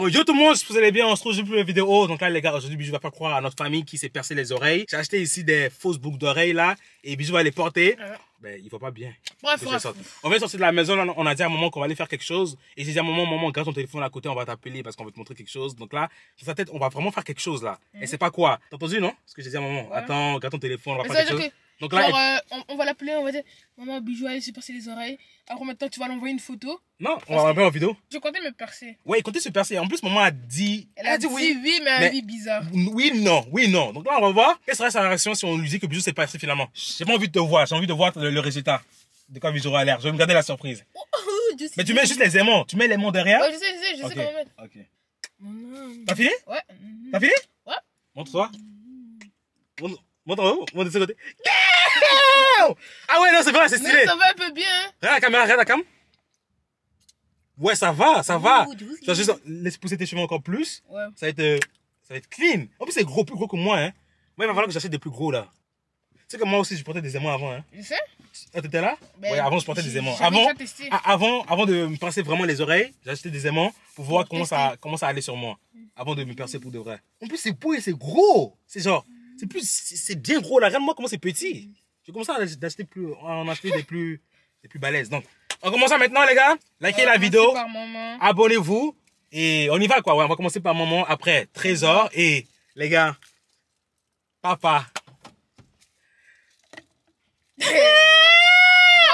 Bonjour tout le monde, que vous allez bien, on se retrouve pour une vidéo. Donc là les gars, aujourd'hui Bijou va faire croire à notre famille qui s'est percé les oreilles. J'ai acheté ici des fausses boucles d'oreilles là, et Bijou va les porter. Ben, il va pas bien. Bref, bref. On vient sortir de la maison, là, on a dit à un moment qu'on va aller faire quelque chose. Et j'ai dit à un moment, maman, garde ton téléphone à côté, on va t'appeler parce qu'on veut te montrer quelque chose. Donc là, dans sa tête, on va vraiment faire quelque chose là. Et c'est pas quoi T'as entendu non? Ce que j'ai dit à maman. Attends, garde ton téléphone, on va Mais faire quelque chose. que, Donc là, genre, euh, on, on va l'appeler, on va dire Maman, bijou, allez se percer les oreilles. Après, maintenant, tu vas l'envoyer une photo. non, on va l'appeler en vidéo. Je comptais me percer. Ouais, écoutez se percer. En plus, maman a dit. Elle a dit oui, mais Mais- un vie bizarre. Oui, non, oui, non. Donc là, on va voir quelle serait sa réaction si on lui dit que Bijou s'est passé finalement. J'ai pas envie de te voir, j'ai envie de voir le, le résultat. De quoi Bijou aura l'air. Je vais me garder la surprise. Oh, oh, je sais. Mais tu mets juste les aimants. Tu mets les aimants derrière. Ouais, je sais, je sais, je sais comment mettre. ok. Maman. T'as fini? Ouais. T'as fini? Ouais. Montre-toi. Montre- Montre en haut, montre de ce côté. Ah ouais, non, c'est vrai, c'est Mais stylé. ça va un peu bien. hein. Regarde la caméra, regarde la cam. Ouais, ça va, ça va. Juste laisse pousser tes cheveux encore plus. Ouais. Ça va être, euh, ça va être clean. En plus, c'est gros, plus gros que moi, hein. Moi, il va falloir que j'achète des plus gros, là. Tu sais que moi aussi, je portais des aimants avant, hein. Je sais? Ah, t'étais là? Ben, Ouais, avant, je portais des aimants. Avant, déjà testé. ah, avant, avant de me percer vraiment les oreilles, j'ai acheté des aimants pour voir comment ça, comment ça allait sur moi. Avant de me percer pour de vrai. En plus, c'est beau et c'est gros. C'est genre, c'est plus, c'est bien gros là. Regarde-moi comment c'est petit? J'ai commencé à d'acheter plus, en acheter des plus, des plus balèzes. Donc, on commence maintenant, les gars. Likez va la vidéo, abonnez-vous et on y va quoi. Ouais, on va commencer par maman, après Trésor et les gars, papa.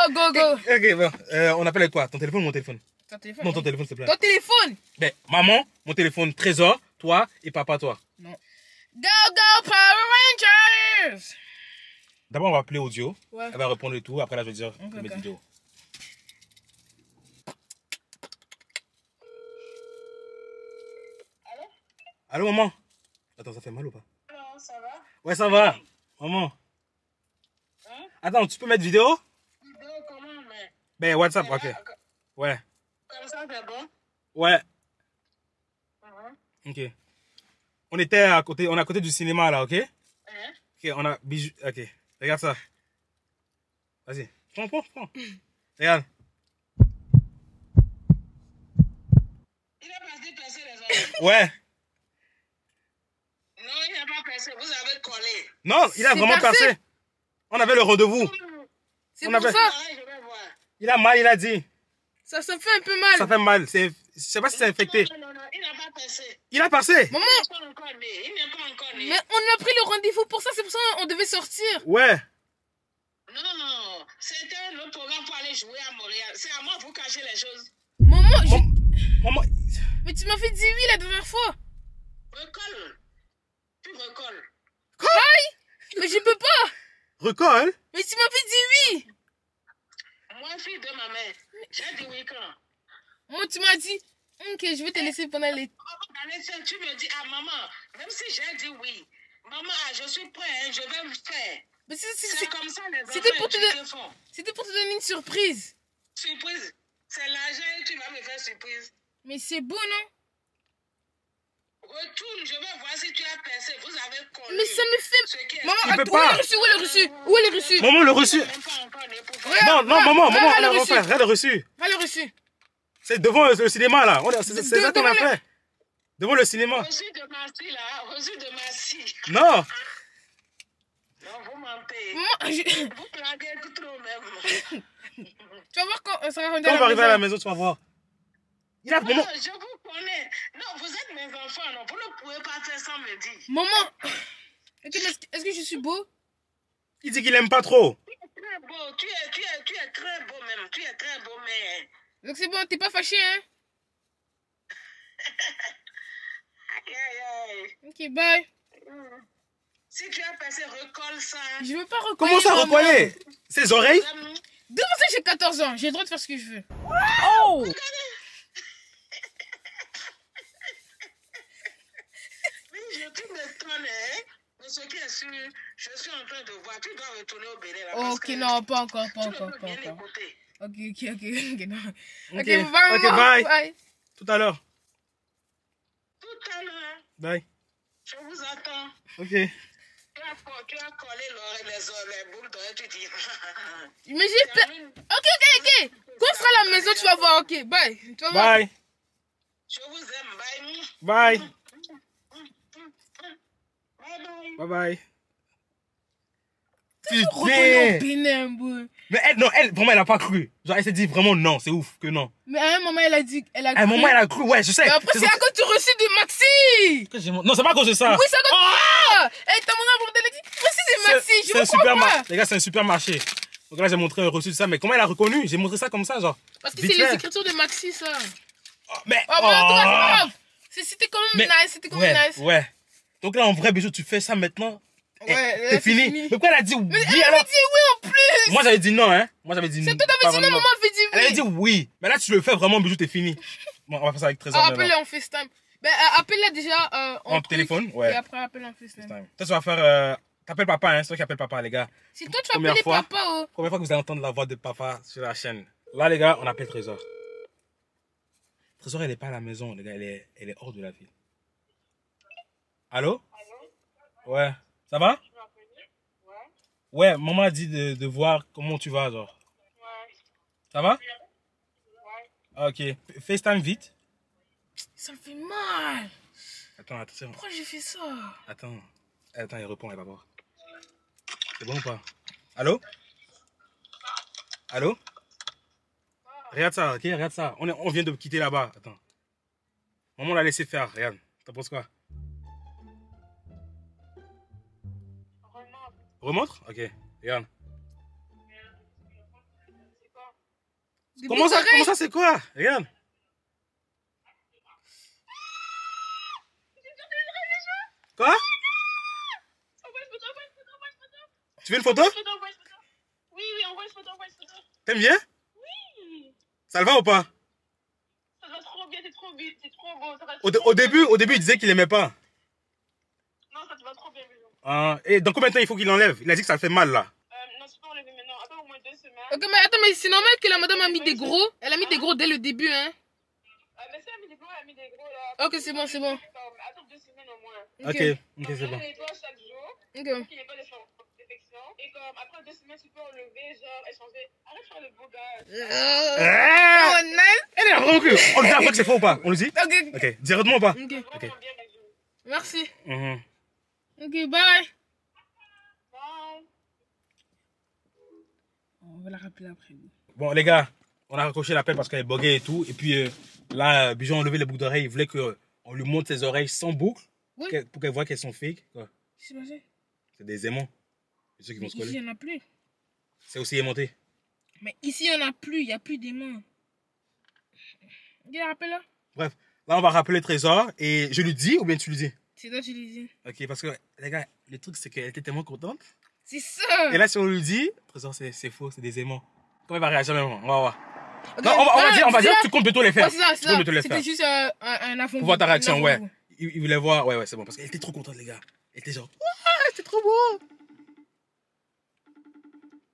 Oh, go, go. Ok, bon, euh, on appelle quoi? Ton téléphone ou mon téléphone? Ton téléphone. Non, ton téléphone, s'il te plaît. Ton téléphone. Ben, maman, mon téléphone, Trésor, toi et papa, toi. Non. Go, go, Power Rangers. D'abord, on va appeler audio. Ouais. Elle va répondre et tout. Après, là, je vais dire Ok, mes ok. vidéos. Allô, maman? Attends, ça fait mal ou pas? Non, ça va Ouais, ça va. Maman. Hein? Attends, tu peux mettre vidéo? Vidéo comment, mais... Ben, WhatsApp, ok. Là, Ouais. Comme ça, c'est bon? Ouais. Mhm. Ok. On était à côté, on est à côté du cinéma, là, ok? Hein Ok, on a bijou. Ok, regarde ça. Vas-y. Prends, prends, prends. Regarde. Il est parti percer les oreilles. Ouais. Non, il n'a pas percé. Vous avez collé. Non, il a vraiment percé. percé. On avait le rendez-vous. C'est pour avait- ça. Voir. Il a mal, il a dit. Ça, ça fait un peu mal. Ça fait mal. C'est, je sais pas si c'est infecté. Non, non, non, il n'a pas percé. Il a percé. Maman, Il n'est pas encore né. Il n'est pas encore né. mais on a pris le rendez-vous pour ça, c'est pour ça qu'on devait sortir. Ouais. Non, non, c'était un autre programme pour aller jouer à Montréal. C'est à moi de vous cacher les choses. Maman, je- Mam- Maman. mais tu m'as fait dire oui la dernière fois. Recolle. Tu recolles. Mais je peux pas. Recolle. Mais tu m'as fait dire oui. Moi, fille de ma mère, j'ai dit oui quand? Moi, tu m'as dit, ok, je vais te laisser pendant les... Dans les scènes, tu me dis, ah maman, même si j'ai dit oui, maman, ah, je suis prêt, hein, je vais le faire. Mais c'est- comme ça les enfants c'était pour te pour te donner une surprise. Surprise. C'est l'argent et tu vas me faire surprise. Mais c'est beau, non? Retourne, je vais voir si tu as percé. Vous avez collé. Mais ça me fait... Maman, attends, où est le reçu Où est le reçu Où est le reçu? Maman, le reçu. Faire. Regarde, Non, non, maman, maman, regarde on a le reçu. refait. Regarde le reçu. Va le reçu. C'est devant le cinéma, là. C'est ça qu'on a devant le- fait. Devant le cinéma. Reçu de Massy, là. Reçu de Massy. Non. Non, vous mentez. Maman, je- Vous plaguez trop même. tu vas voir quand on sera rendu Quand on va arriver à la maison. tu vas voir. Il a Non, maman. je vous connais. Non, vous êtes mes enfants, non. Vous ne pouvez pas faire sans me dire. Maman, est-ce est-ce que je suis beau? Il dit qu'il aime pas trop. Tu es très beau. Tu es, tu es, tu es très beau même. Tu es très beau, mais... Donc c'est bon, t'es pas fâché, hein? Ok, bye. Si tu as passé, recolle ça. Je veux pas recoller. Comment ça recoller? Ses oreilles? Devant ça, j'ai 14 ans. J'ai le droit de faire ce que je veux. Oh Oui, je tu m'étonnes, hein. Mais ce qui est sûr, je suis en train de voir. Tu dois retourner au Bénin, là. parce Ok, que non, pas encore, pas Tu encore, pas bien encore. Ok, ok, ok, ok, non. Ok, Ok, bye, ok, maman. bye. bye. Tout à l'heure. Tout à l'heure, Bye. je vous attends. Ok. Tu as, co- tu as collé l'oreille, les, boules d'oreille, tu dis. Mais j'ai peur. Ok, ok, ok. Quand on sera à la maison, tu vas voir. Ok, bye. Tu vas voir. Bye. Je vous aime. Bye. Bye. Bye bye. Bye bye. Putain. Mais elle, non, elle, vraiment, elle a pas cru. Genre, elle s'est dit vraiment non, c'est ouf que non. Mais à un moment, elle a dit. Elle a À un moment, elle a cru, ouais, je sais. Mais après, C'est c'est à cause du reçu de Maxi. Non, c'est pas à cause de ça. Oui, c'est à cause de ça. Elle t'a mon amour, elle a dit. Reçu de Maxi. Je C'est un vous crois supermarché. pas. Les gars, c'est un supermarché. Donc là, j'ai montré un reçu de ça. Mais comment elle a reconnu? J'ai montré ça comme ça, genre. Parce que c'est les écritures de Maxi, ça. Oh, mais. Oh, c'est pas oh. C'est- C'était quand même Mais- nice. C'était quand Ouais, même nice. ouais. Donc là, en vrai, bijou, tu fais ça maintenant? Eh, Ouais, c'est fini. fini. Mais pourquoi elle a dit oui Mais elle alors? avait dit oui en plus. Moi, j'avais dit non, hein. Moi, j'avais dit non. C'est toi, t'avais dit non, maman avait dit oui. Elle avait dit oui. Mais là, tu le fais vraiment, bijou, t'es fini. Bon, on va faire ça avec Trésor. Ah, appelle-la en FaceTime. Ben, euh, appelle-la déjà euh, en, En truc, téléphone, ouais. Et après, appelle-la en FaceTime. Toi, tu vas faire. euh, T'appelles papa, hein. C'est toi qui appelles papa, les gars. C'est toi, tu fois. papa, oh. Première fois que vous allez entendre la voix de papa sur la chaîne. Là, les gars, on appelle Trésor. Trésor, elle n'est pas à la maison, les gars. Elle est, elle est hors de la ville. Allô? Ouais. Ça va? Ouais, maman a dit de, de voir comment tu vas, genre. Ça va? Ok. FaceTime vite. Ça me fait mal. Attends, attention. Pourquoi j'ai fait ça? Attends. Attends, il répond, elle va voir. C'est bon ou pas? Allô? Allô? Regarde ça, ok Regarde ça. On, est- on vient de quitter là-bas. Attends. Maman l'a laissé faire. Regarde. T'en penses quoi? Remontre Ok. Regarde. Comment ça, comment ça c'est quoi Regarde. Quoi Tu veux une photo Oui, oui, envoie une photo, envoie une photo. T'aimes bien Oui, Ça le va ou pas ça va trop bien, c'est trop bien, c'est trop beau. Au, début, au début, il disait qu'il aimait pas. Non, ça te va trop bien, bisous. Ah, et dans combien de temps il faut qu'il enlève? Il a dit que ça le fait mal là. Euh, non, tu peux enlever maintenant. Attends au moins deux semaines. Ok, mais attends, mais c'est normal que la madame a mis des gros. Elle a mis des gros dès le début, hein. Euh, mais si elle a mis des gros, elle a mis des gros là. Ok, c'est bon, c'est bon. Attends deux semaines au moins. Ok, ok, Donc, c'est bon. le nettoie chaque jour. Ok. pour qu'il n'y ait pas de défection. Et comme après deux semaines, tu peux enlever, genre, échanger. Arrête de faire le beau gars. Ah, Oh, nice. elle est cru. On lui dit après que c'est faux ou pas? On lui dit? Ok, Ok, directement ou pas? Ok. Bien, bisous. Ok, bye. Bye. On va la rappeler après. Bon, les gars, on a raccroché l'appel parce qu'elle est buggée et tout. Et puis euh, là, euh, Bijou a enlevé les boucles d'oreilles. Il voulait qu'on lui montre ses oreilles sans boucle Oui. qu'elle- pour qu'elle voit qu'elles sont fake. quoi. Qu'est-ce qui s'est passé? C'est des aimants. C'est ceux qui vont se Ici, il coller. n'y en a plus. C'est aussi aimanté. Mais ici, il n'y en a plus. Il n'y a plus d'aimants. Il rappelle là? Bref, là, on va rappeler Trésor. Et je lui dis ou bien tu lui dis? C'est toi, tu lui dis. Ok, parce que les gars, le truc, c'est qu'elle était tellement contente. C'est ça. Et là, si on lui dit, Trésor, c'est faux, c'est des aimants. Comment il va réagir même On va voir. Ok, Non, on va, on va voilà, dire, on va dire tu comptes bientôt les faire. Ouais, c'est ça, tu c'est comptes ça. bientôt les faire. C'était juste euh, un, un. Pour voir ta réaction, ouais. Il, il voulait voir, ouais, ouais, c'est bon. Parce qu'elle était trop contente, les gars. Elle était genre, ouais, c'est trop beau.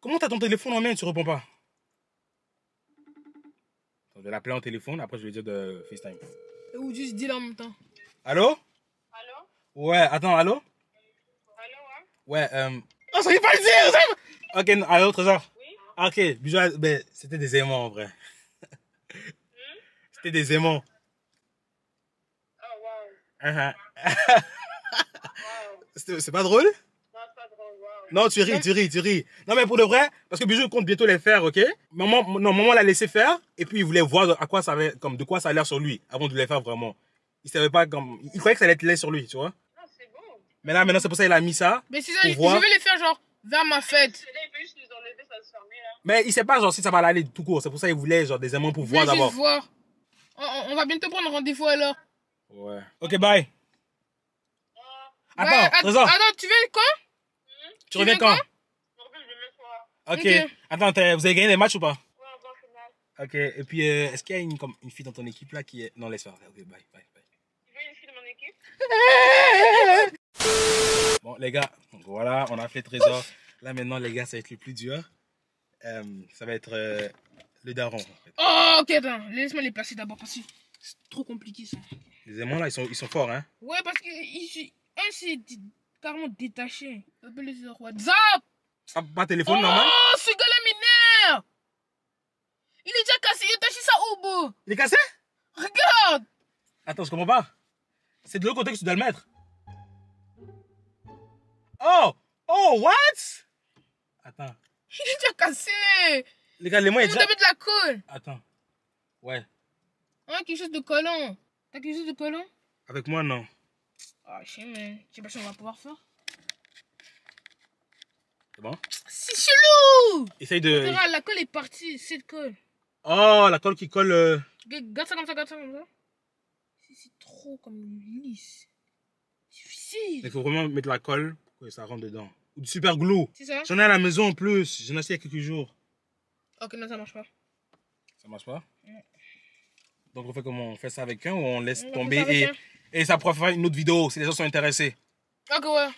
Comment t'as ton téléphone en main et tu réponds pas? Je vais l'appeler en téléphone, après je vais dire de FaceTime. Ou juste dis là en même temps. Allô? Ouais, attends, allô? Allô, hein? Ouais, euh. Oh, ça y est pas le dire ça Ok, allô, Trésor? Oui Ah, Ok, bijou, ben, c'était des aimants en vrai. c'était des aimants. Oh, wow. Uh-huh. Wow. C'est c'est pas drôle? Non, c'est pas drôle, wow. Non, tu ris, tu ris, tu ris. Non, mais pour de vrai, parce que Bijou compte bientôt les faire, ok? Maman, non, maman l'a laissé faire, et puis il voulait voir à quoi ça avait, comme de quoi ça a l'air sur lui, avant de les faire vraiment. Il savait pas comme, il croyait que ça allait être laid sur lui, tu vois Non, c'est bon. Mais là, maintenant, c'est pour ça qu'il a mis ça. Mais c'est ça, Pour je voir. je vais les faire genre vers ma fête. Mais il sait pas, genre, si ça va aller tout court. C'est pour ça qu'il voulait, genre, des aimants pour voir d'abord. voir. On, on- va bientôt prendre rendez-vous alors. Ouais. Ok, bye. Ah, Attends, Ouais, att- Trésor, Attends, tu veux quand tu tu reviens viens quand soir. Ok. Attends, vous avez gagné les matchs ou pas? Ouais, on va au final. Ok. Et puis, euh, est-ce qu'il y a une, comme, une fille dans ton équipe là qui est. Non, laisse faire. Ok, bye, bye, bye. Bon, les gars, donc voilà, on a fait trésor. Là, maintenant, les gars, ça va être le plus dur. Euh, ça va être euh, le daron. en fait. Oh, ok, attends. Laisse-moi les placer d'abord parce que c'est trop compliqué ça. Les aimants, là, ils sont, ils sont forts, hein. Ouais, parce que ici, un c'est carrément détaché. Appelle sur WhatsApp. Pas téléphone normal. Oh, ce gars-là m'énerve. Il est déjà cassé. Il a taché ça au bout. Il est cassé? Regarde. Attends, je comprends pas. C'est de l'autre côté que tu dois le mettre. Oh! Oh, what? Attends. Il est déjà cassé. Les gars, les Vous il est déjà... de la colle. Attends. Ouais. Hein, quelque chose de collant. T'as quelque chose de collant? Avec moi, non. Ah, je sais, mais je sais pas si on va pouvoir faire. C'est bon? C'est chelou Essaye de... La colle est partie, cette colle. Oh, la colle qui colle... euh, Garde ça comme ça, garde ça comme ça. Trop comme lisse. Difficile. Il faut vraiment mettre la colle pour que ça rentre dedans. Ou du super glue. C'est ça J'en ai à la maison en plus. J'en ai acheté il y a quelques jours. Ok, non, ça marche pas. Ça marche pas? Donc on fait comment? On fait ça avec un ou on laisse On tomber et, un. et ça pourra faire une autre vidéo si les gens sont intéressés. Ok, ouais.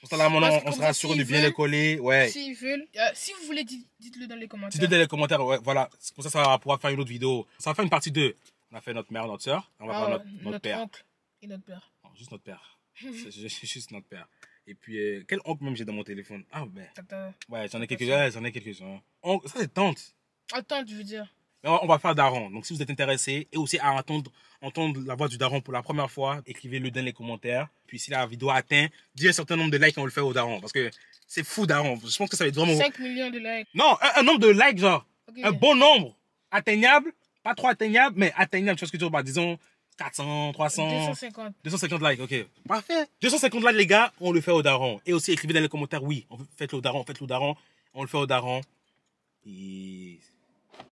Pour ça, là, on comme sera sûr de bien veulent- les coller. Ouais. S'ils veulent. euh, si vous voulez, dites- dites-le dans les commentaires. Dites-le dans les commentaires. Ouais, voilà. Comme ça, ça pouvoir faire une autre vidéo. Ça va faire une partie 2. On a fait notre mère, notre soeur. On va Ah, faire ouais, notre, notre père. oncle et notre père. Non, juste notre père. C'est juste notre père. Et puis, euh, quel oncle même j'ai dans mon téléphone? Ah, ben. Ouais, j'en ai quelques-uns. J'en ai quelques-uns. Oncle- Ça, c'est tante. Attends, tu veux dire. Mais on va faire Daron. Donc, si vous êtes intéressé et aussi à entendre, entendre la voix du Daron pour la première fois, écrivez-le dans les commentaires. Puis, si la vidéo atteint, dis un certain nombre de likes, on le fait au Daron. Parce que c'est fou, Daron. Je pense que ça va être vraiment. 5 millions de likes. Non, un, un nombre de likes, genre. Un bon nombre. Atteignable. Pas trop atteignable, mais atteignable. Tu vois ce que je veux? Bah, disons 400, 300. 250. 250 likes, ok. Parfait. 250 likes, les gars, on le fait au Daron. Et aussi, écrivez dans les commentaires, oui, faites-le au Daron, faites-le au Daron. On le fait au Daron. Peace.